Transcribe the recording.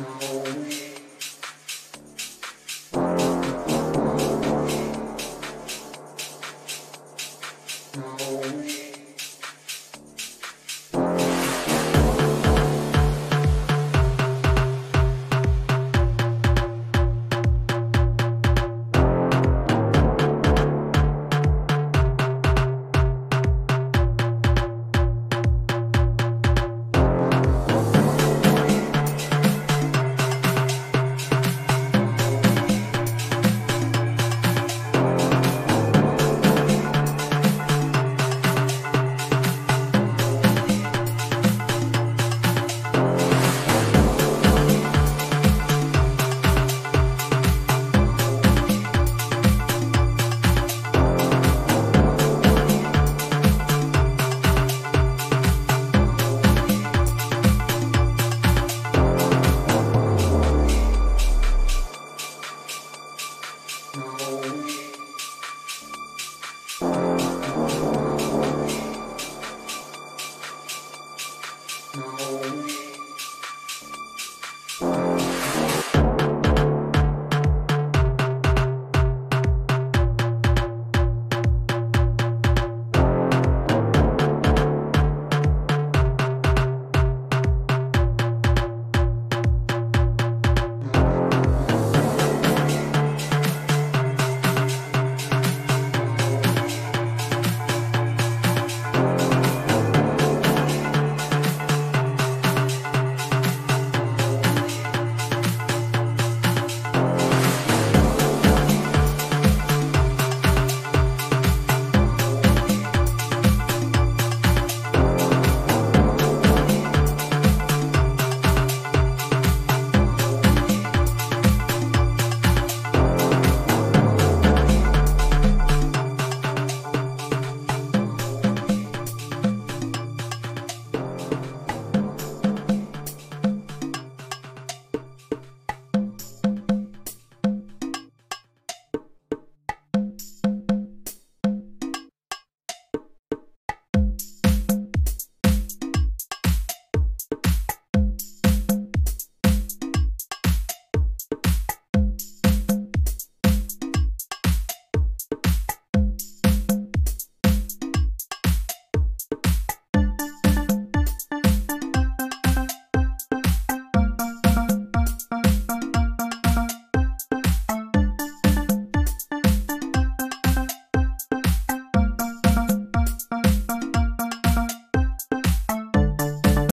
No.